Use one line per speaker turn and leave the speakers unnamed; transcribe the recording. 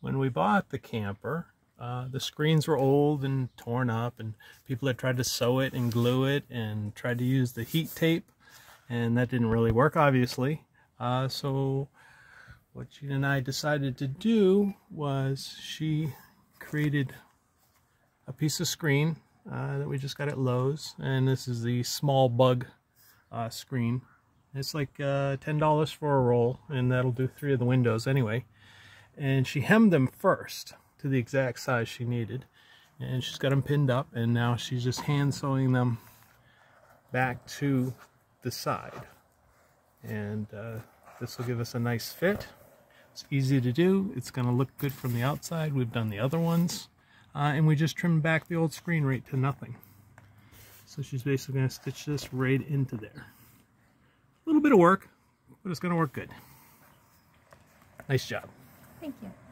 when we bought the camper, uh, the screens were old and torn up and people had tried to sew it and glue it and tried to use the heat tape and that didn't really work obviously. Uh, so what Gina and I decided to do was she created a piece of screen uh, that we just got at Lowe's and this is the small bug uh, screen. It's like uh, $10 for a roll and that'll do three of the windows anyway. And she hemmed them first to the exact size she needed. And she's got them pinned up and now she's just hand sewing them back to the side. And uh, this will give us a nice fit. It's easy to do. It's going to look good from the outside. We've done the other ones. Uh, and we just trimmed back the old screen right to nothing. So she's basically going to stitch this right into there. A little bit of work, but it's going to work good. Nice job.
Thank you.